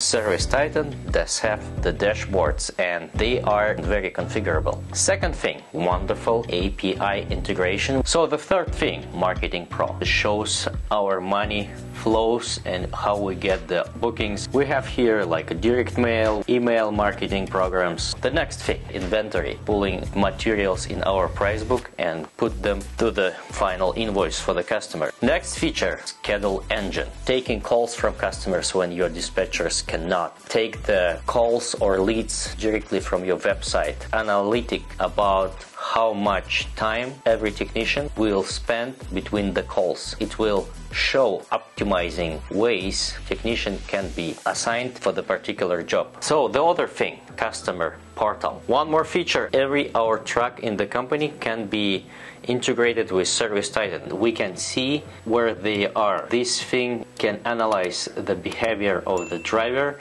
Service Titan does have the dashboards and they are very configurable. Second thing, wonderful API integration. So the third thing, Marketing Pro, shows our money flows and how we get the bookings. We have here like a direct mail, email marketing programs. The next thing, inventory, pulling materials in our price book and put them to the final invoice for the customer. Next feature, schedule engine, taking calls from customers when your dispatchers cannot. Take the calls or leads directly from your website. Analytic about how much time every technician will spend between the calls. It will show optimizing ways technician can be assigned for the particular job. So the other thing, customer portal. One more feature, every our truck in the company can be integrated with Service Titan. We can see where they are. This thing can analyze the behavior of the driver